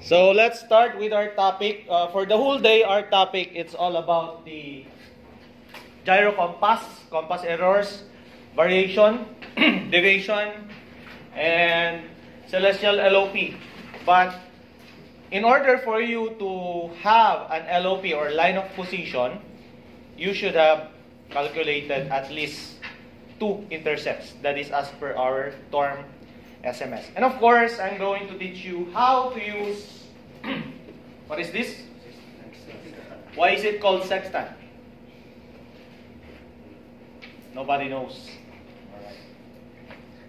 So let's start with our topic. Uh, for the whole day, our topic it's all about the gyro compass, compass errors, variation, deviation, and celestial LOP. But in order for you to have an LOP or line of position, you should have calculated at least two intercepts. That is as per our term SMS. And of course, I'm going to teach you how to use, what is this? Why is it called sextant? Nobody knows.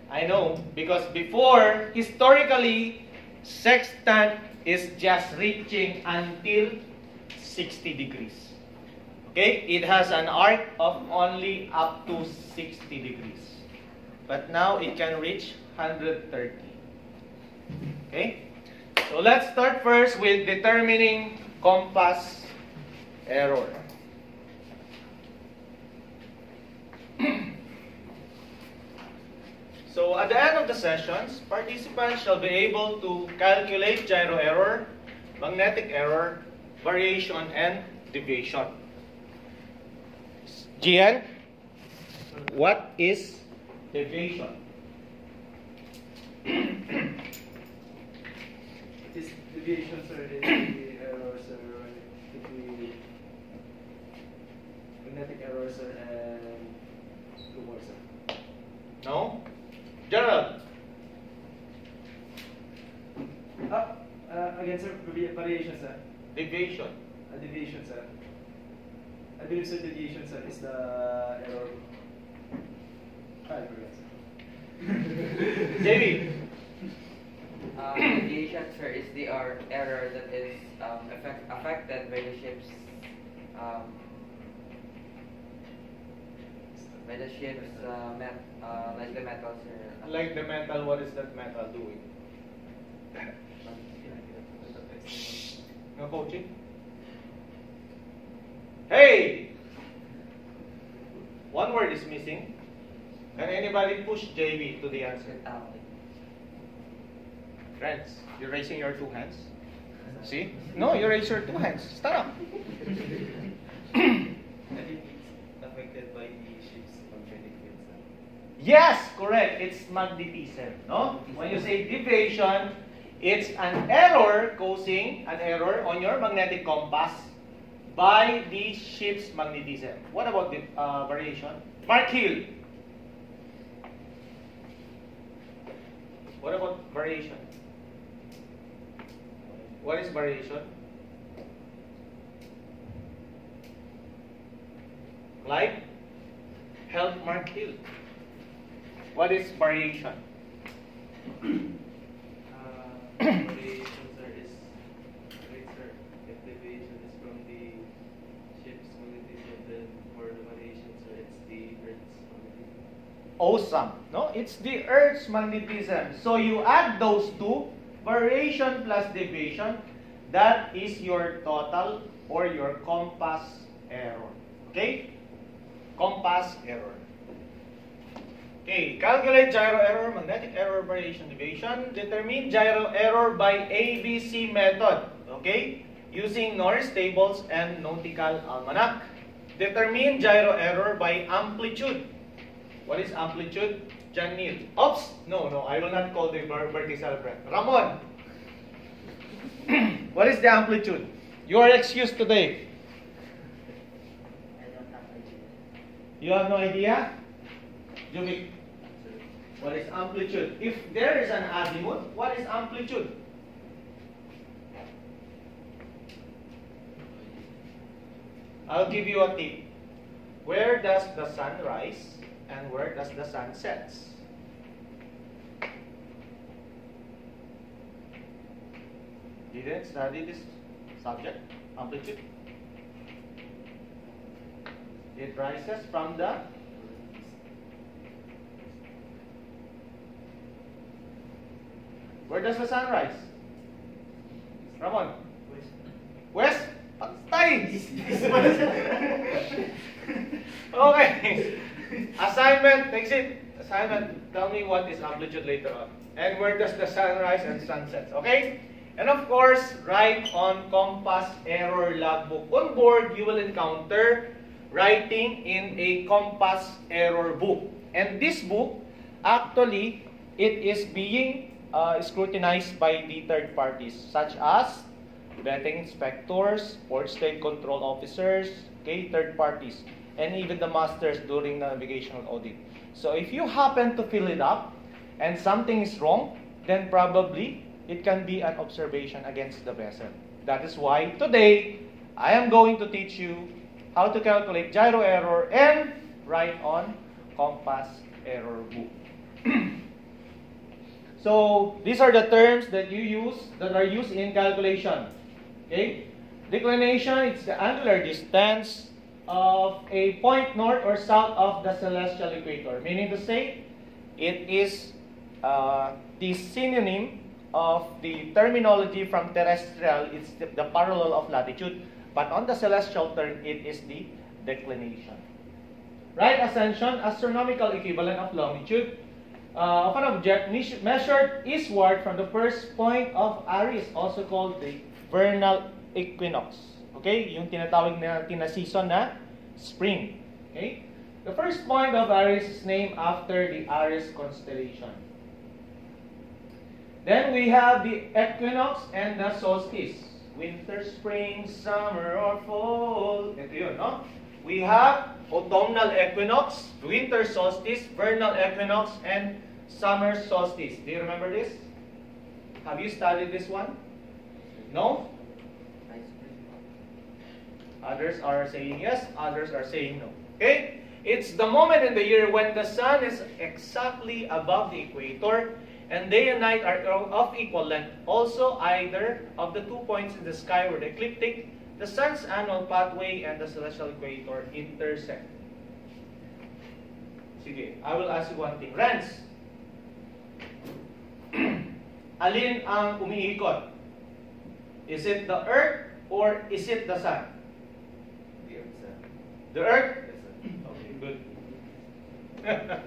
I know, because before, historically, sextant is just reaching until 60 degrees. Okay? It has an arc of only up to 60 degrees. But now it can reach 130. Okay? So let's start first with determining compass error. so at the end of the sessions, participants shall be able to calculate gyro error, magnetic error, variation, and deviation. Gian, what is deviation? This deviations are the errors are between magnetic errors are and tumors. sir. No? General, Ah, uh, again sir, vari- variations sir. deviation. Uh, deviation sir. I believe sir deviation sir is the error. I forgot sir. JB, Um, deviation, sir, is the er- error that is um, affect, affected by the ship's um, by the ship's uh, met, uh, like the metal sir. like the metal, what is that metal doing? No coaching? Hey! One word is missing. Can anybody push JB to the answer? Friends, you're raising your two hands. See? No, you raise your two hands. Stand up. I think it's affected by the ship's magnetic field sir. Yes, correct. It's magnetism, no? When you say deviation, it's an error causing an error on your magnetic compass by the ship's magnetism. What about the uh, variation? Mark Hill. What about variation? What is variation? Like Help Mark Hill. What is variation? it's the Earth's magnetism. So you add those two, variation plus deviation, that is your total or your compass error. Okay? Compass error. Okay, calculate gyro error, magnetic error, variation, deviation. Determine gyro error by ABC method. Okay? Using Norris tables and nautical almanac. Determine gyro error by amplitude. What is amplitude? Neal. Oops! No, no, I will not call the ver- vertical breath. Ramon! what is the amplitude? You are excused today. You have no idea? Jubik, what is amplitude? If there is an azimuth, what is amplitude? I'll give you a tip. Where does the sun rise and where does the sun sets? Didn't study this subject, amplitude? It rises from the Where does the sun rise? Ramon? West? Patay! okay. Assignment, next it. Assignment, tell me what is amplitude later on. And where does the sun rise and sun sets, okay? And of course, write on compass error logbook. On board, you will encounter writing in a compass error book. And this book, actually, it is being uh, scrutinized by the third parties, such as vetting inspectors, port state control officers, okay, third parties, and even the masters during the navigational audit. So if you happen to fill it up and something is wrong, then probably it can be an observation against the vessel. That is why today I am going to teach you how to calculate gyro error and write on compass error book. so these are the terms that you use that are used in calculation. Okay? Declination, it's the angular distance of a point north or south of the celestial equator. Meaning to say, it is uh, the synonym of the terminology from terrestrial, it's the, the parallel of latitude. But on the celestial term, it is the declination. Right ascension, astronomical equivalent of longitude uh, of an object measured eastward from the first point of Aries, also called the vernal equinox. Okay? Yung tinatawag natin na season na spring. Okay? The first point of Aries is named after the Aries constellation. Then we have the equinox and the solstice. Winter, spring, summer, or fall. Ito yun, no? We have autumnal equinox, winter solstice, vernal equinox, and summer solstice. Do you remember this? Have you studied this one? No? Others are saying yes, others are saying no. Okay? It's the moment in the year when the sun is exactly above the equator and day and night are of equal length. Also, either of the two points in the sky where the ecliptic, the sun's annual pathway, and the celestial equator intersect. Sige, I will ask you one thing. Rans, alin ang umiikot? Is it the earth or is it the sun? The earth? Okay, good.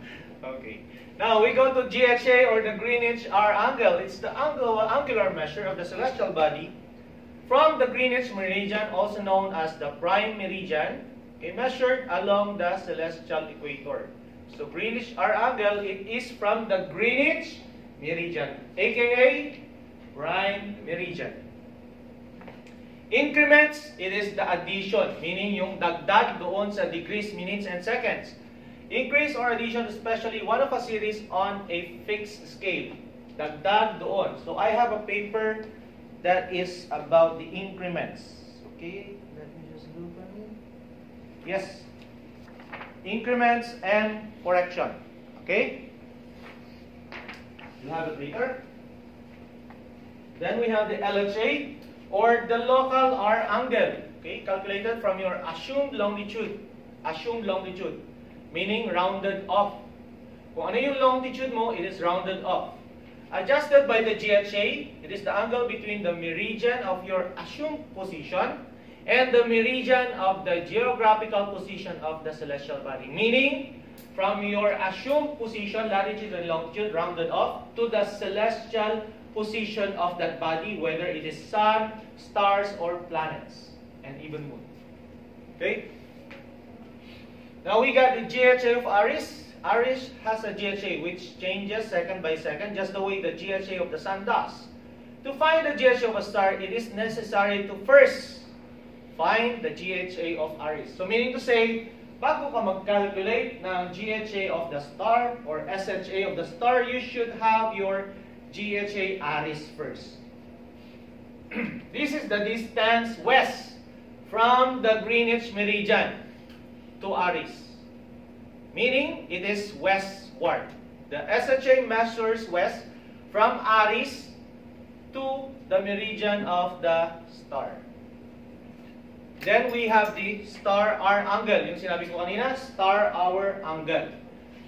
okay. Now we go to GHA or the Greenwich R angle. It's the angle, angular measure of the celestial body from the Greenwich meridian, also known as the prime meridian, okay, measured along the celestial equator. So Greenwich R angle, it is from the Greenwich meridian, aka prime meridian. Increments, it is the addition, meaning yung dagdag doon sa degrees, minutes, and seconds. Increase or addition, especially one of a series on a fixed scale. Dagdag doon. So I have a paper that is about the increments. Okay, let me just look at it. Yes. Increments and correction. Okay? You have it later. Then we have the LHA, or the local hour angle, okay, calculated from your assumed longitude. Assumed longitude, meaning rounded off. Kung ano yung longitude mo, it is rounded off. Adjusted by the GHA, it is the angle between the meridian of your assumed position and the meridian of the geographical position of the celestial body. Meaning, from your assumed position, latitude and longitude rounded off, to the celestial position of that body, whether it is sun, stars, or planets, and even moon. Okay? Now we got the GHA of Aries. Aries has a GHA which changes second by second, just the way the GHA of the sun does. To find the GHA of a star, it is necessary to first find the GHA of Aries. So meaning to say, bago ka mag-calculate ng GHA of the star or SHA of the star, you should have your GHA Aries first. this is the distance west from the Greenwich meridian to Aries. Meaning, it is westward. The SHA measures west from Aries to the meridian of the star. Then we have the star hour angle. Yung sinabi ko kanina, star hour angle.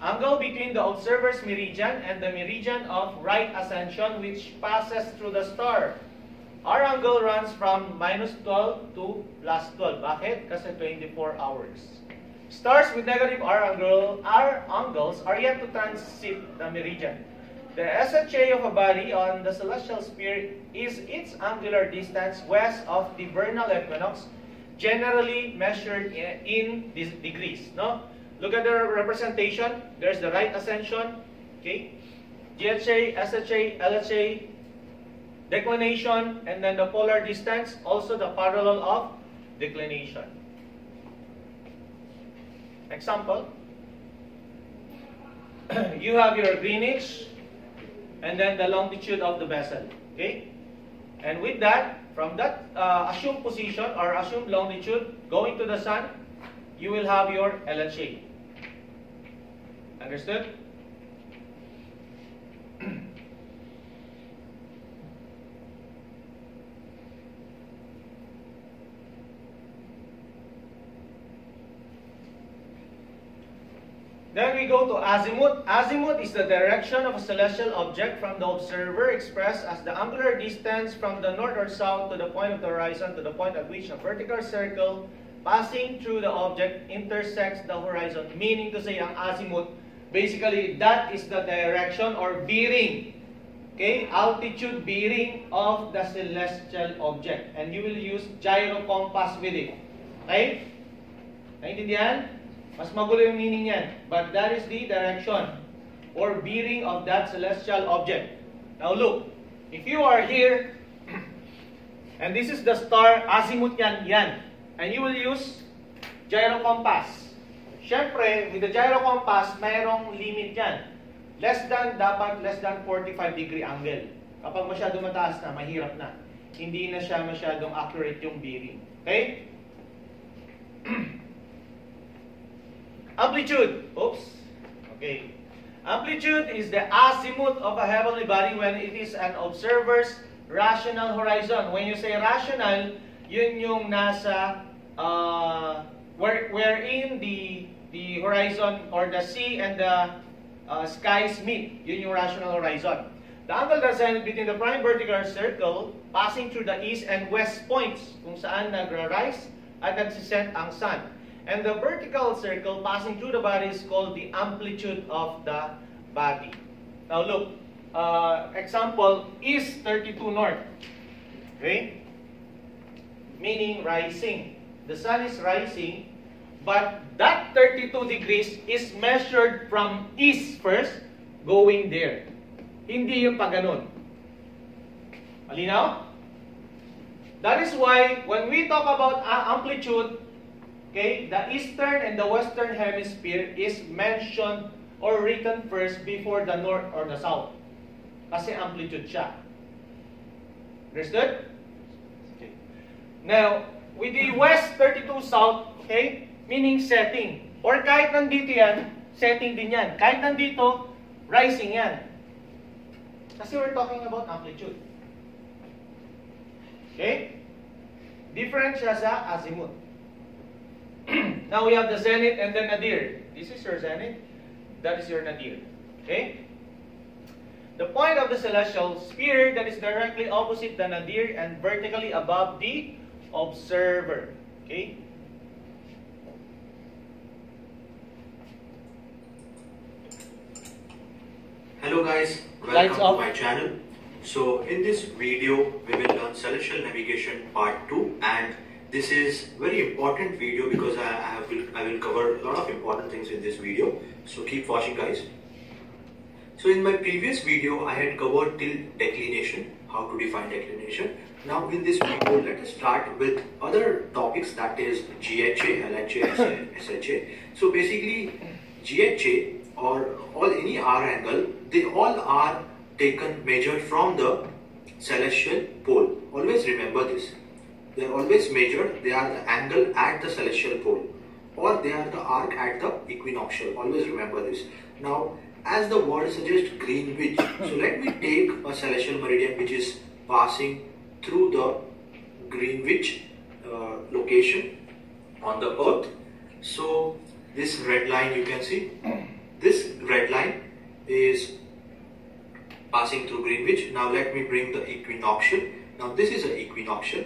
Angle between the observer's meridian and the meridian of right ascension which passes through the star. Our angle runs from minus 12 to plus 12. Bakit? Kasi 24 hours. Stars with negative R angle, R angles are yet to transit the meridian. The SHA of a body on the celestial sphere is its angular distance west of the vernal equinox, generally measured in, degrees. No, look at the representation. There's the right ascension, okay, GHA, SHA, LHA, declination, and then the polar distance, also the parallel of declination. Example, you have your Greenwich and then the longitude of the vessel. Okay? And with that, from that uh, assumed position or assumed longitude going to the sun, you will have your LHA. Understood? Then we go to azimuth. Azimuth is the direction of a celestial object from the observer expressed as the angular distance from the north or south to the point of the horizon to the point at which a vertical circle passing through the object intersects the horizon. Meaning to say, ang azimuth, basically that is the direction or bearing, okay, altitude bearing of the celestial object. And you will use gyro compass with it. Okay? Naintindihan? Mas magulo yung meaning yan. But that is the direction or bearing of that celestial object. Now look, if you are here, and this is the star, azimuth yan, yan. And you will use gyro compass. Siyempre, with the gyro compass, mayroong limit yan. Less than, dapat less than 45 degree angle. Kapag masyado mataas na, mahirap na. Hindi na siya masyadong accurate yung bearing. Okay? Amplitude. Oops. Okay. Amplitude is the azimuth of a heavenly body when it is an observer's rational horizon. When you say rational, yun yung nasa uh, where wherein the the horizon or the sea and the uh, skies meet. Yun yung rational horizon. The angle represented between the prime vertical circle passing through the east and west points kung saan nagra-rise at nagsisent ang sun. And the vertical circle passing through the body is called the amplitude of the body. Now look, uh, example, is 32 north. Okay? Meaning rising. The sun is rising, but that 32 degrees is measured from east first, going there. Hindi yung pa ganun. Malinaw? That is why when we talk about amplitude, Okay? The eastern and the western hemisphere is mentioned or written first before the north or the south. Kasi amplitude siya. Understood? Okay. Now, with the west 32 south, okay, meaning setting. Or kahit nandito yan, setting din yan. Kahit nandito, rising yan. Kasi we're talking about amplitude. Okay? Different siya sa azimuth. now we have the zenith and the nadir. This is your zenith. That is your nadir. Okay? The point of the celestial sphere that is directly opposite the nadir and vertically above the observer. Okay? Hello guys, welcome to my channel. So in this video we will learn celestial navigation part 2 and this is very important video because I, I, have, I will cover a lot of important things in this video. So keep watching guys. So in my previous video I had covered till declination, how to define declination. Now in this video let us start with other topics that is GHA, LHA, SHA. So basically GHA or all any hour angle, they all are taken measured from the celestial pole. Always remember this. They are always measured, they are the angle at the celestial pole or they are the arc at the equinoctial. Always remember this. Now, as the word suggests Greenwich, so let me take a celestial meridian which is passing through the Greenwich uh, location on the earth. So, this red line you can see, this red line is passing through Greenwich. Now, let me bring the equinoctial. Now, this is an equinoctial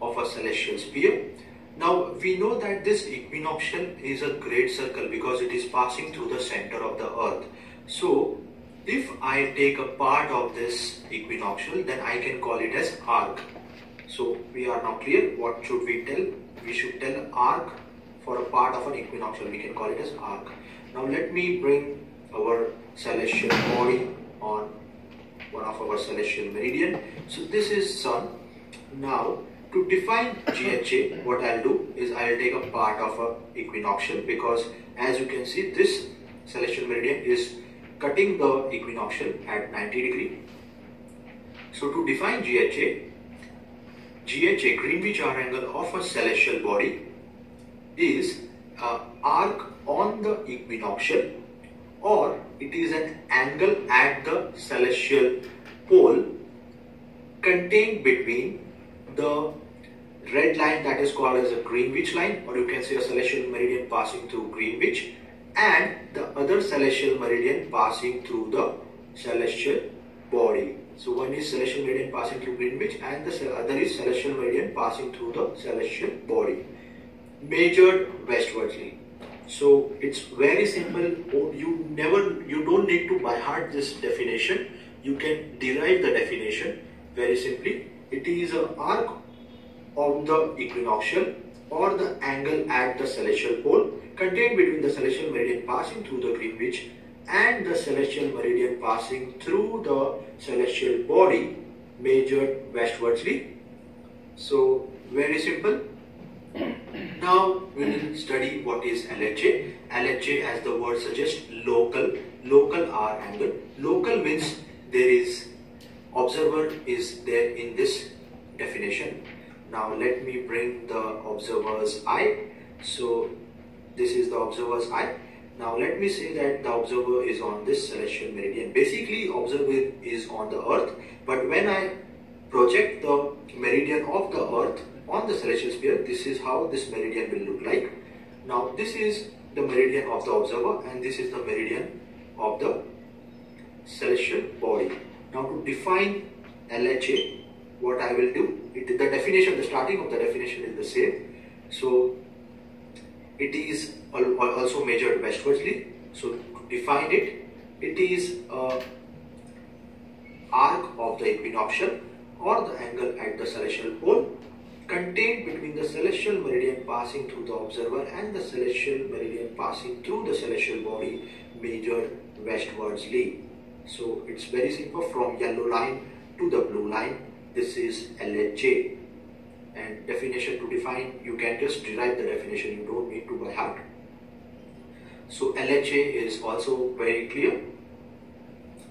of a celestial sphere. Now we know that this equinoctial is a great circle because it is passing through the center of the earth. So if I take a part of this equinoctial, then I can call it as arc. So we are now clear. What should we tell? We should tell arc for a part of an equinoctial. We can call it as arc. Now let me bring our celestial body on one of our celestial meridian. So this is sun. Now to define GHA, what I'll do is I'll take a part of a equinoctial because as you can see this celestial meridian is cutting the equinoctial at 90 degree. So to define GHA, GHA Greenwich hour angle of a celestial body is a arc on the equinoctial or it is an angle at the celestial pole contained between the red line that is called as a Greenwich line or you can say a celestial meridian passing through Greenwich and the other celestial meridian passing through the celestial body. So one is celestial meridian passing through Greenwich and the other is celestial meridian passing through the celestial body. Measured westwardly. So it's very simple. Oh, you never, you don't need to by heart this definition. You can derive the definition very simply. It is an arc on the equinoctial or the angle at the celestial pole contained between the celestial meridian passing through the Greenwich and the celestial meridian passing through the celestial body measured westwardly. So very simple. Now we will study what is LHA. LHA as the word suggests local, local hour angle. Local means there is observer is there in this definition. Now let me bring the observer's eye. So this is the observer's eye. Now let me say that the observer is on this celestial meridian. Basically observer is on the earth but when I project the meridian of the earth on the celestial sphere this is how this meridian will look like. Now this is the meridian of the observer and this is the meridian of the celestial body. Now to define LHA what I will do, it, the definition, the starting of the definition is the same. So it is also measured westwardly. So to define it, it is a arc of the equinoctial or the angle at the celestial pole contained between the celestial meridian passing through the observer and the celestial meridian passing through the celestial body measured westwardly. So it's very simple from yellow line to the blue line. This is LHA and definition to define you can just derive the definition you don't need to by heart so LHA is also very clear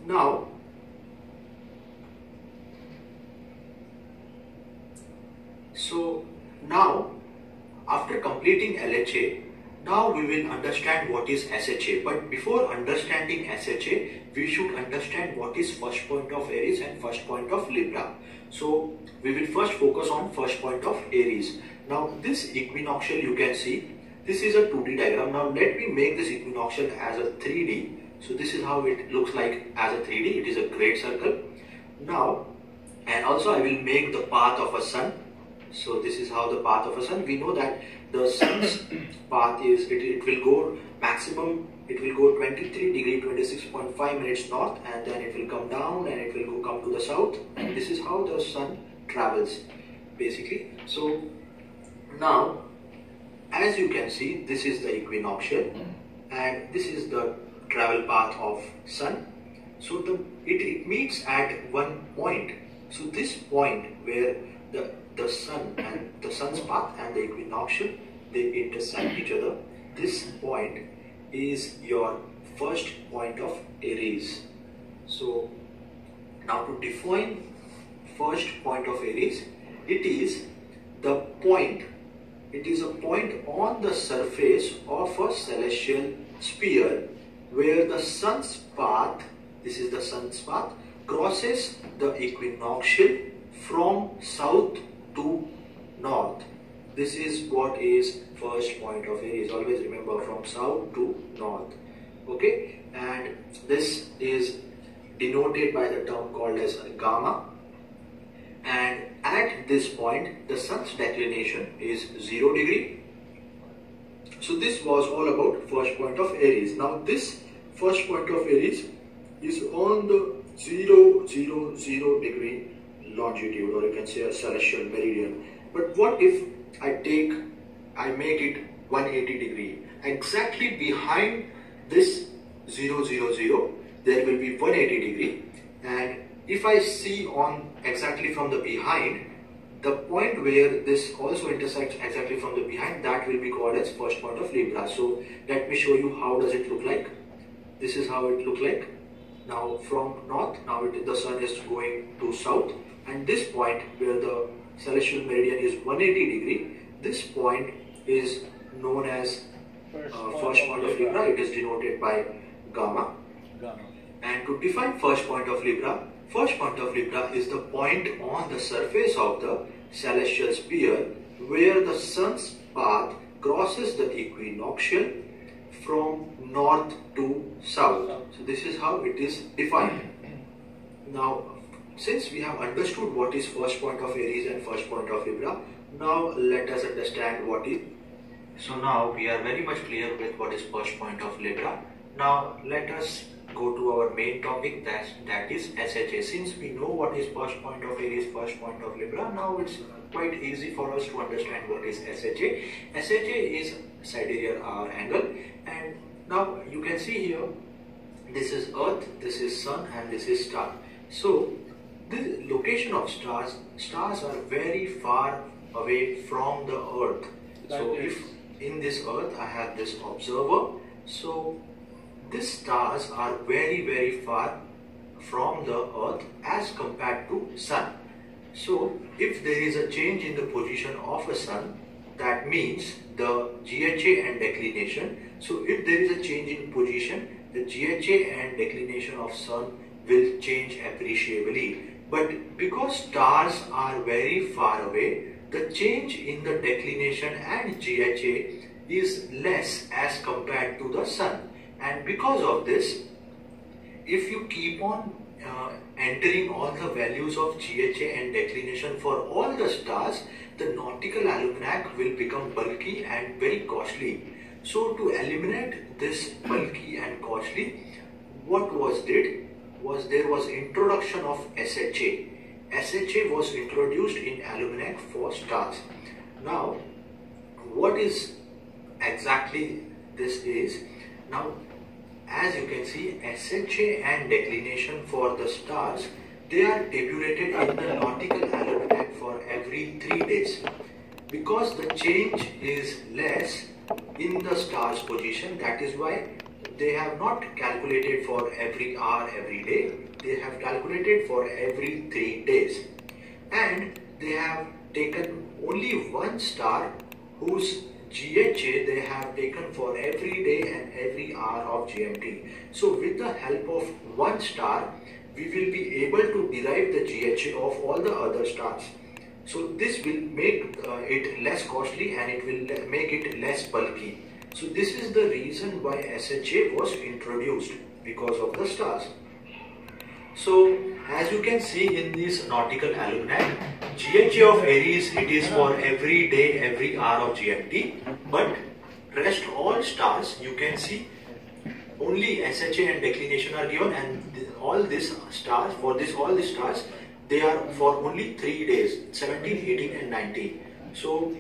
now so now after completing LHA now we will understand what is SHA but before understanding SHA we should understand what is first point of Aries and first point of Libra so we will first focus on first point of Aries. Now this equinoctial you can see, this is a 2D diagram. Now let me make this equinoctial as a 3D. So this is how it looks like as a 3D. It is a great circle. Now, and also I will make the path of a sun. So this is how the path of a sun. We know that the sun's path is, it, it will go maximum it will go 23 degree 26.5 minutes north and then it will come down and it will go come to the south. And this is how the sun travels basically. So now as you can see this is the equinoctial. And this is the travel path of sun. So the it, it meets at one point. So this point where the the sun and the sun's path and the equinoctial they intersect each other this point is your first point of Aries. So now to define first point of Aries, it is the point, it is a point on the surface of a celestial sphere where the sun's path, this is the sun's path, crosses the equinoctial from south to north. This is what is first point of Aries. Always remember from south to north. Okay, and this is denoted by the term called as gamma. And at this point, the sun's declination is 0 degree. So this was all about first point of Aries. Now this first point of Aries is on the 0, 0, 0 degree longitude or you can say a celestial meridian. But what if I take, I make it 180 degree. Exactly behind this 0, 0, 0, there will be 180 degree. And if I see on exactly from the behind, the point where this also intersects exactly from the behind, that will be called as first point of Libra. So let me show you how does it look like. This is how it look like. Now from north, now it, the sun is going to south and this point where the celestial meridian is 180 degree, this point is known as First uh, point first of point of Libra. Libra. It is denoted by gamma. Gamma. And to define first point of Libra, first point of Libra is the point on the surface of the celestial sphere where the sun's path crosses the equinoctial from north to south. So this is how it is defined. Now, since we have understood what is first point of Aries and first point of Libra, now let us understand what is. So now we are very much clear with what is first point of Libra. Now let us go to our main topic that, that is SHA. Since we know what is first point of Aries, first point of Libra, now it's quite easy for us to understand what is SHA. SHA is sidereal hour angle and now you can see here this is earth this is sun and this is star so the location of stars stars are very far away from the earth so if in this earth i have this observer so these stars are very very far from the earth as compared to sun so if there is a change in the position of a sun that means the GHA and declination. So if there is a change in position, the GHA and declination of sun will change appreciably. But because stars are very far away, the change in the declination and GHA is less as compared to the sun. And because of this, if you keep on uh, entering all the values of GHA and declination for all the stars, the nautical almanac will become bulky and very costly. So to eliminate this bulky and costly, what was did was there was introduction of SHA. SHA was introduced in almanac for stars. Now, what is exactly this is? Now, as you can see, SHA and declination for the stars, they are tabulated in the nautical almanac for every three days. Because the change is less in the star's position, that is why they have not calculated for every hour, every day. They have calculated for every three days. And they have taken only one star whose GHA they have taken for every day and every hour of GMT. So with the help of one star, we will be able to derive the GHA of all the other stars. So this will make uh, it less costly and it will make it less bulky. So this is the reason why SHA was introduced because of the stars. So as you can see in this nautical almanac, GHA of Aries it is for every day, every hour of GMT, but rest all stars you can see only SHA and declination are given and all these stars for this all these stars they are for only three days 17 18 and 19 so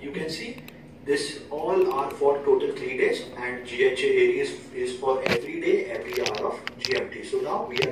you can see this all are for total three days and GHA Aries is for every day every hour of GMT so now we are